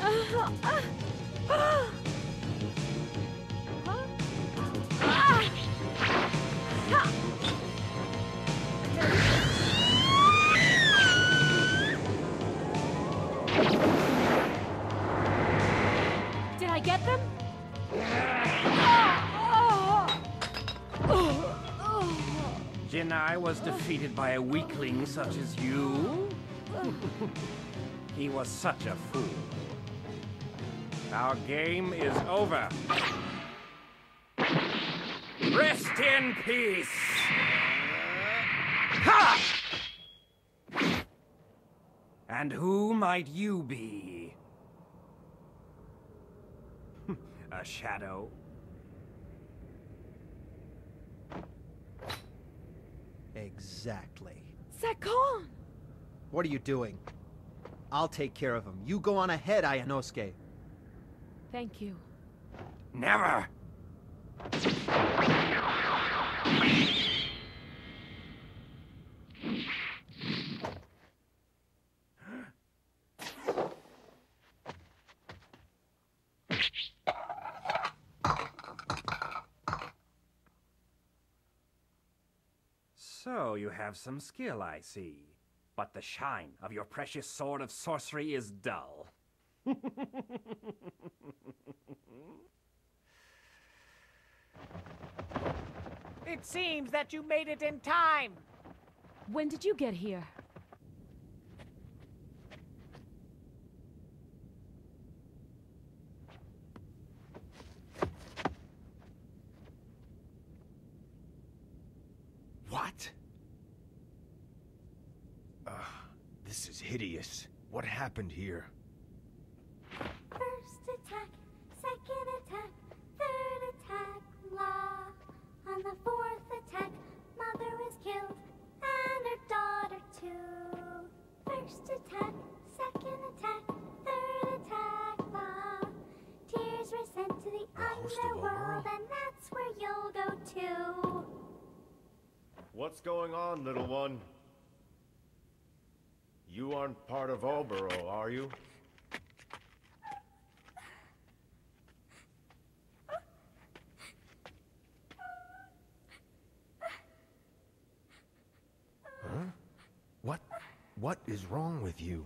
Uh-huh. Ah! Ah! Was defeated by a weakling such as you? he was such a fool. Our game is over. Rest in peace! Ha! And who might you be? a shadow? Exactly. Sakon! What are you doing? I'll take care of him. You go on ahead, Ayanosuke. Thank you. Never! So you have some skill, I see. but the shine of your precious sword of sorcery is dull. It seems that you made it in time. When did you get here? What? Ugh, this is. What happened here? First attack, second attack, third attack, la. On the fourth attack, mother was killed, and her daughter too. First attack, second attack, third attack, la. Tears were sent to the underworld, and that's where you'll go too. What's going on, little one? Aren't part of Oboro, are you? Huh? What? What is wrong with you?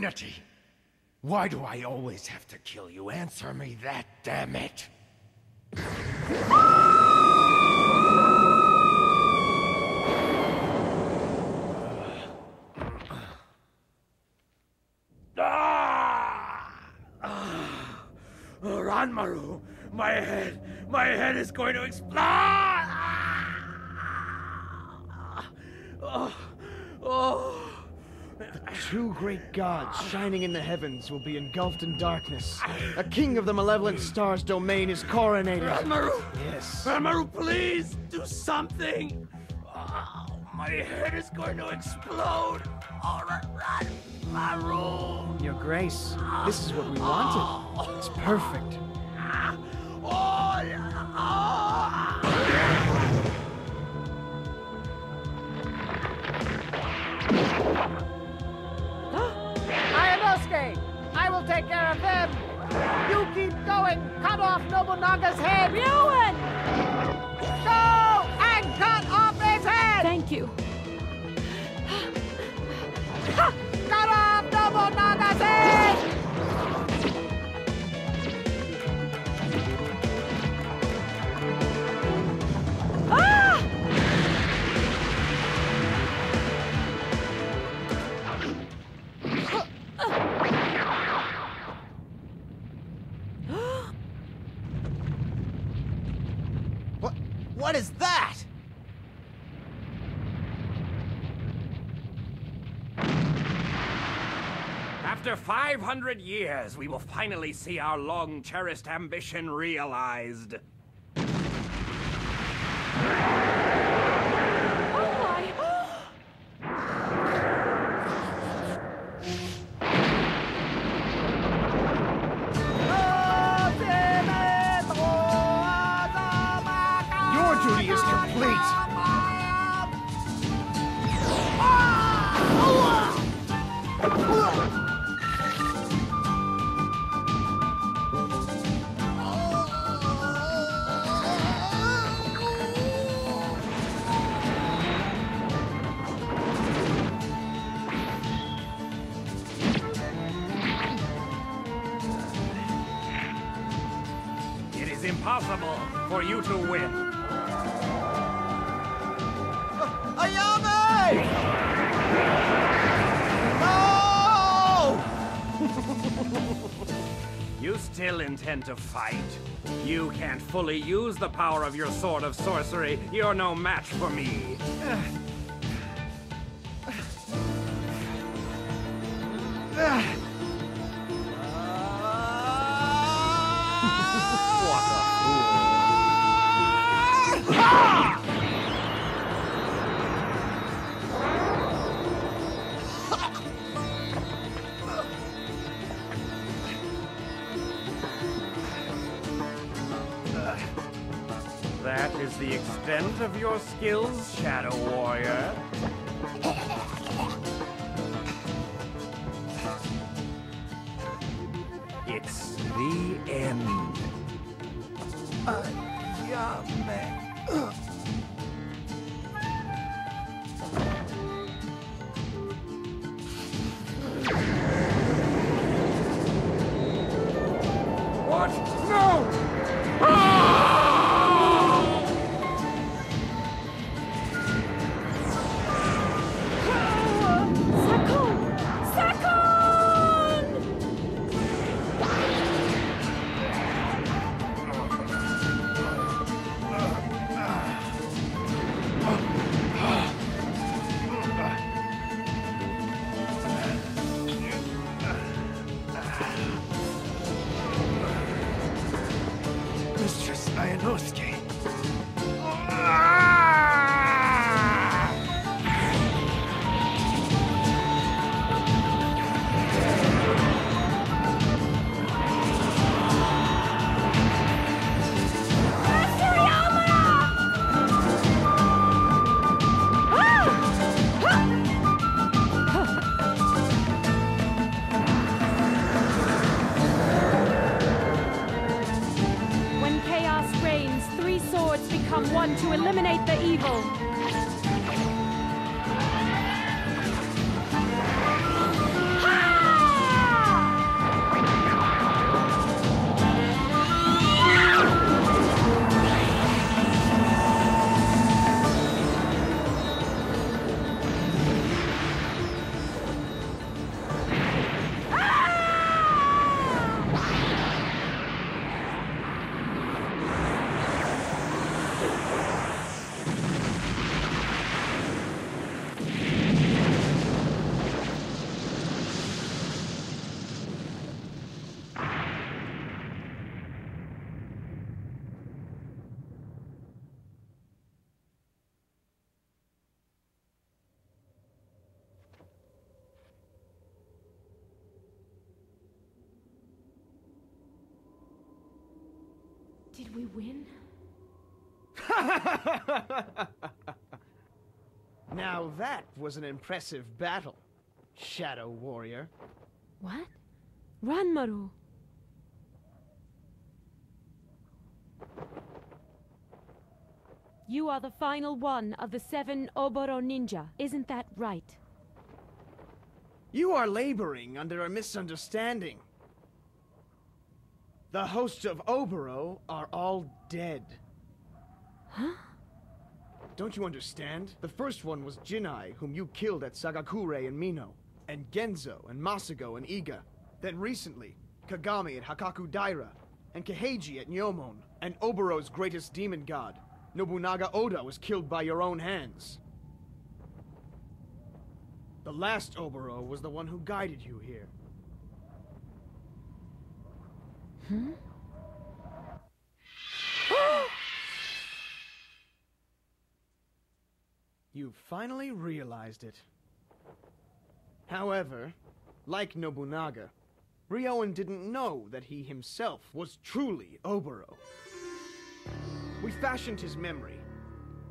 Dignity. Why do I always have to kill you? Answer me that, damn it. Oh, Ranmaru, my head, my head is going to explode! Ah! Oh, oh. Two great gods shining in the heavens will be engulfed in darkness. A king of the malevolent star's domain is coronated. Ranmaru! Yes. Ranmaru, please do something! Oh, my head is going to explode! Oh, Ranmaru! Your Grace, this is what we wanted. It's perfect. Ah, oh, Ayanosuke, oh. Nobunaga's head. 500 years, we will finally see our long cherished ambition realized. Intend to fight? You can't fully use the power of your sword of sorcery. You're no match for me. Shadow Warrior. It's the end. What? Now that was an impressive battle, Shadow Warrior. What? Ranmaru. You are the final one of the seven Oboro ninja, isn't that right? You are laboring under a misunderstanding. The hosts of Oboro are all dead. Huh? Don't you understand? The first one was Jinai, whom you killed at Sagakure and Mino, and Genzo and Masago and Iga. Then recently, Kagami at Hakaku Daira, and Kaheiji at Nyomon, and Oboro's greatest demon god, Nobunaga Oda, was killed by your own hands. The last Oboro was the one who guided you here. Hmm? You finally realized it. However, like Nobunaga, Ryoan didn't know that he himself was truly Oboro. We fashioned his memory,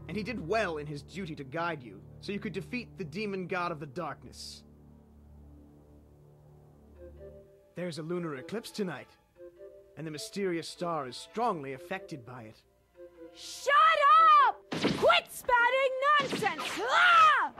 and he did well in his duty to guide you, so you could defeat the demon god of the darkness. There's a lunar eclipse tonight, and the mysterious star is strongly affected by it. Shut up! Quit spouting nonsense! Ah!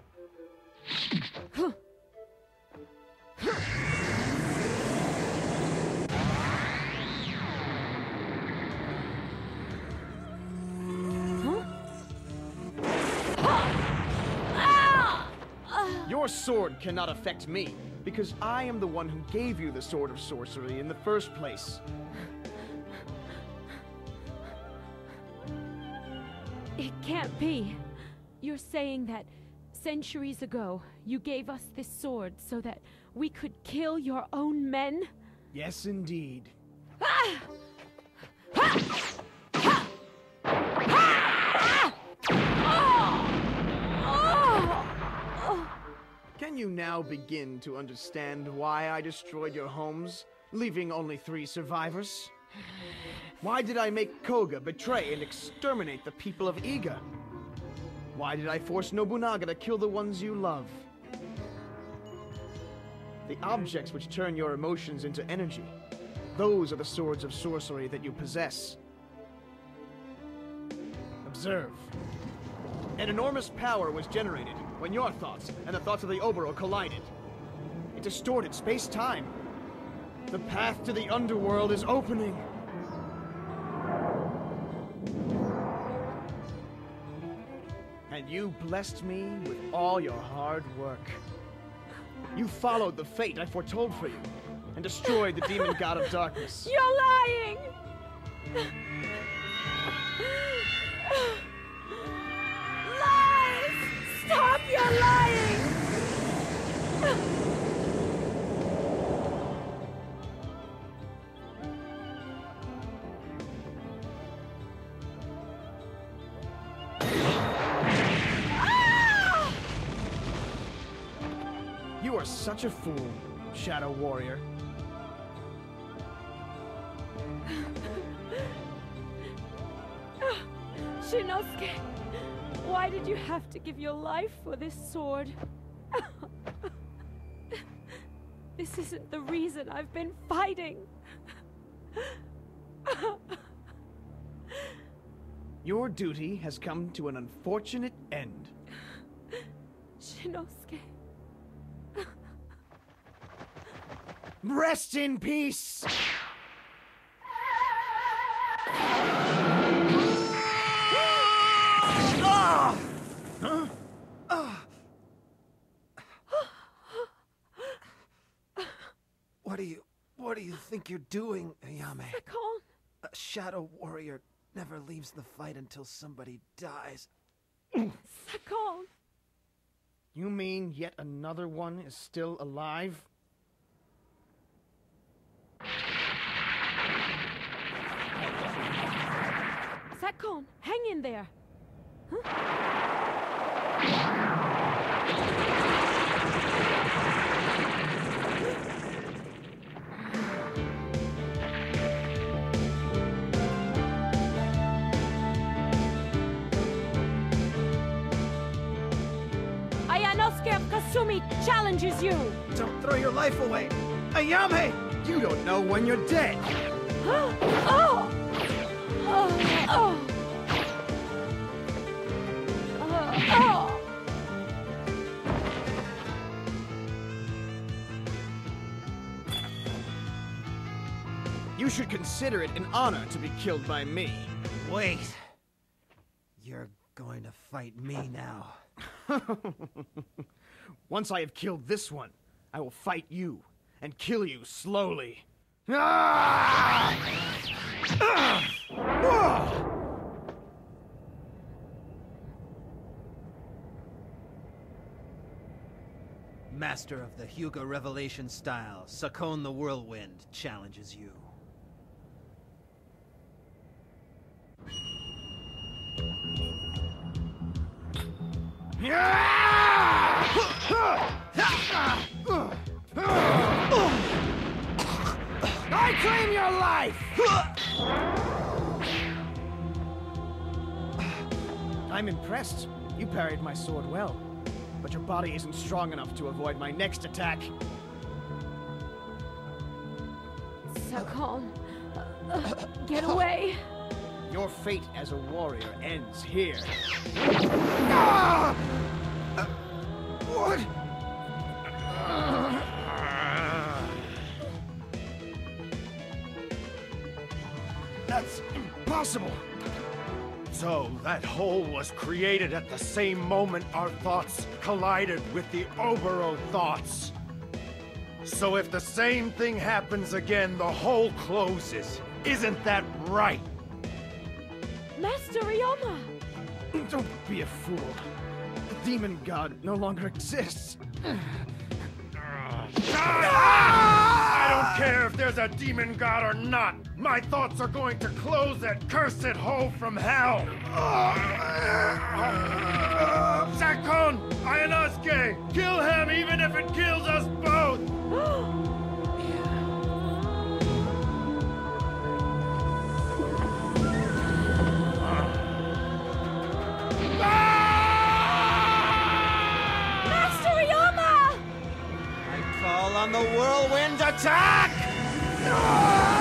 Your sword cannot affect me. Because I am the one who gave you the Sword of Sorcery in the first place. It can't be. You're saying that centuries ago you gave us this sword so that we could kill your own men? Yes, indeed. Can you now begin to understand why I destroyed your homes, leaving only three survivors? Why did I make Koga betray and exterminate the people of Iga? Why did I force Nobunaga to kill the ones you love? The objects which turn your emotions into energy. Those are the swords of sorcery that you possess. Observe. An enormous power was generated when your thoughts and the thoughts of the Oboro collided. It distorted space-time. The path to the underworld is opening. You blessed me with all your hard work. You followed the fate I foretold for you, and destroyed the demon god of darkness. You're lying! Such a fool, Shadow Warrior. Shinosuke, why did you have to give your life for this sword? this isn't the reason I've been fighting. Your duty has come to an unfortunate end. Shinosuke. Rest in peace! Ah! Huh? Ah! What do you what do you think you're doing, Ayame? Sakon. A shadow warrior never leaves the fight until somebody dies. Sakon. You mean yet another one is still alive? Sakon, hang in there. Ayanosuke of Kasumi challenges you! Don't throw your life away! Ayame! You don't know when you're dead! oh! Oh! You should consider it an honor to be killed by me. Wait. You're going to fight me now. Once I have killed this one, I will fight you and kill you slowly. Ah! Master of the Hyuga Revelation style, Sakon the Whirlwind challenges you. I I'm impressed. You parried my sword well. But your body isn't strong enough to avoid my next attack. Sakon, uh, uh, get away! Your fate as a warrior ends here. Ah! Uh, what? That's impossible! So, that hole was created at the same moment our thoughts collided with the Oboro thoughts. So if the same thing happens again, the hole closes. Isn't that right? Master Ryoma! Don't be a fool. The demon god no longer exists. I don't care if there's a demon god or not. My thoughts are going to close that cursed hole from hell. Sakon, Ayanosuke, kill him even if it kills us both. on the whirlwind attack!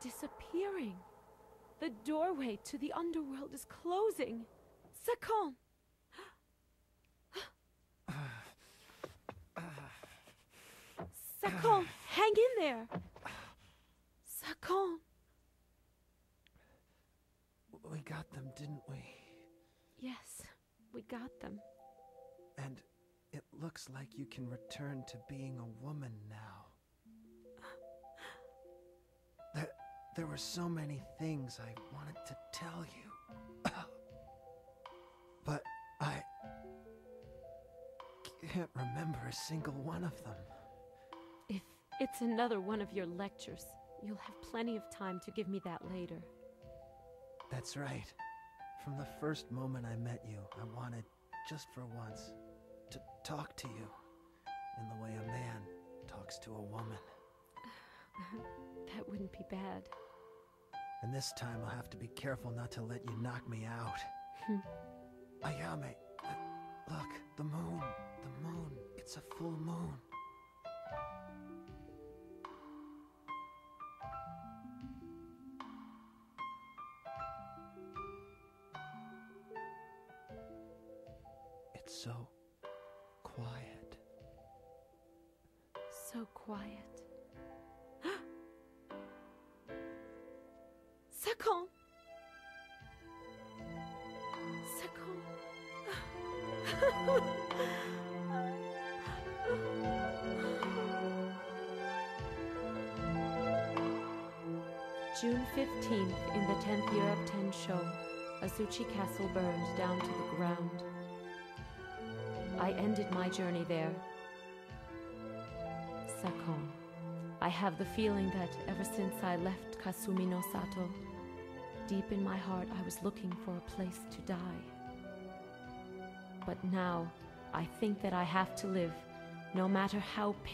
Disappearing. The doorway to the underworld is closing. Sakon! Sakon, hang in there! Sakon! We got them, didn't we? Yes, we got them. And it looks like you can return to being a woman now. There, were so many things I wanted to tell you. but I can't remember a single one of them. If it's another one of your lectures, you'll have plenty of time to give me that later. That's right. From the first moment I met you, I wanted, just for once, to talk to you in the way a man talks to a woman. that wouldn't be bad. And this time I'll have to be careful not to let you knock me out. Ayame, uh, look, the moon, the moon, it's a full moon. It's so quiet. So quiet. June 15th, in the 10th year of Tensho, Azuchi Castle burned down to the ground. I ended my journey there. Sakon. I have the feeling that ever since I left Kasumi no Sato, deep in my heart I was looking for a place to die. But now, I think that I have to live, no matter how painful.